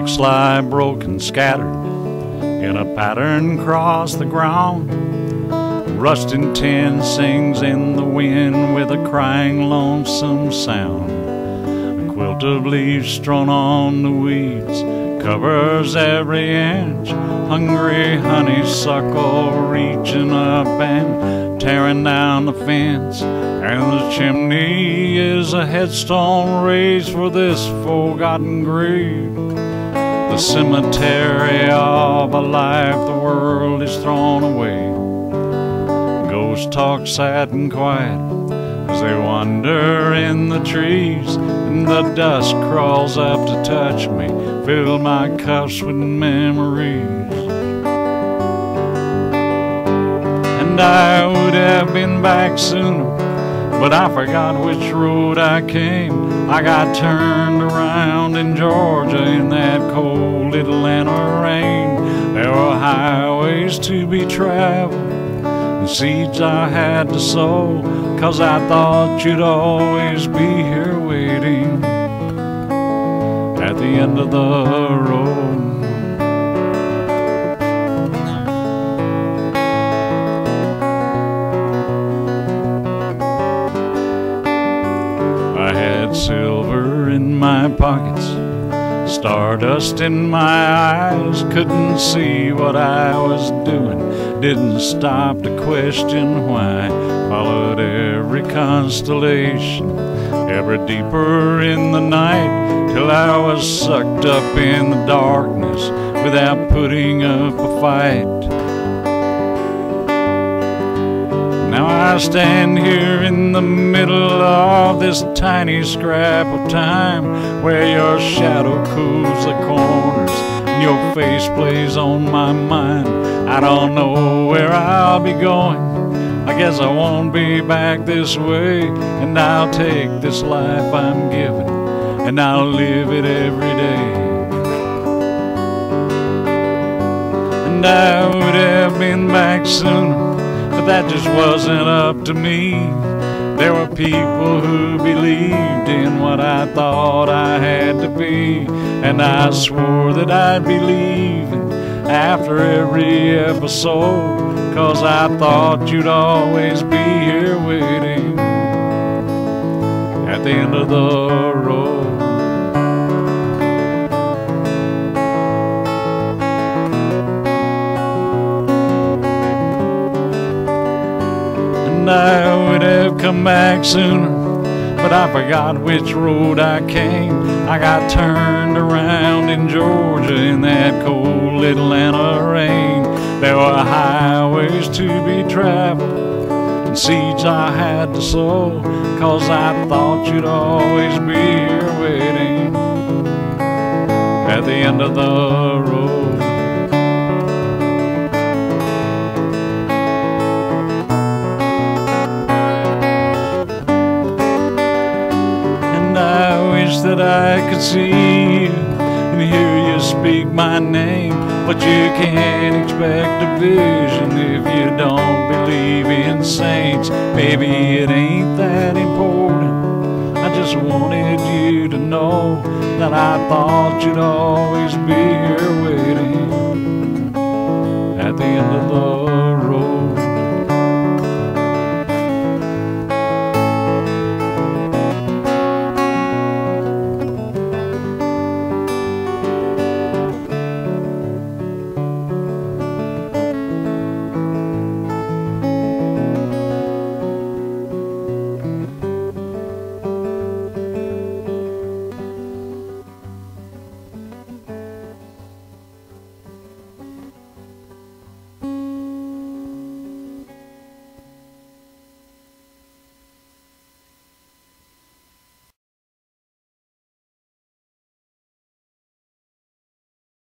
Bricks lie broken, scattered in a pattern across the ground. Rusting tin sings in the wind with a crying, lonesome sound. A quilt of leaves strewn on the weeds covers every inch. Hungry honeysuckle reaching up and tearing down the fence. And the chimney is a headstone raised for this forgotten grave. Cemetery of a life the world is thrown away. Ghosts talk sad and quiet as they wander in the trees, and the dust crawls up to touch me, fill my cups with memories. And I would have been back sooner, but I forgot which road I came. I got turned around in Georgia in that cold Atlanta rain. There were highways to be traveled and seeds I had to sow, cause I thought you'd always be here waiting at the end of the road. Pockets, stardust in my eyes, couldn't see what I was doing, didn't stop to question why. Followed every constellation, ever deeper in the night, till I was sucked up in the darkness without putting up a fight. I stand here in the middle of this tiny scrap of time where your shadow cools the corners and your face plays on my mind. I don't know where I'll be going. I guess I won't be back this way, and I'll take this life I'm given and I'll live it every day. And I would have been back sooner but that just wasn't up to me. There were people who believed in what I thought I had to be, and I swore that I'd be leaving after every episode, cause I thought you'd always be here waiting at the end of the road. I would have come back sooner. But I forgot which road I came. I got turned around in Georgia in that cold Atlanta rain. There were highways to be traveled and seeds I had to sow. Cause I thought you'd always be here waiting at the end of the road. That I could see you and hear you speak my name. But you can't expect a vision if you don't believe in saints. Maybe it ain't that important. I just wanted you to know that I thought you'd always be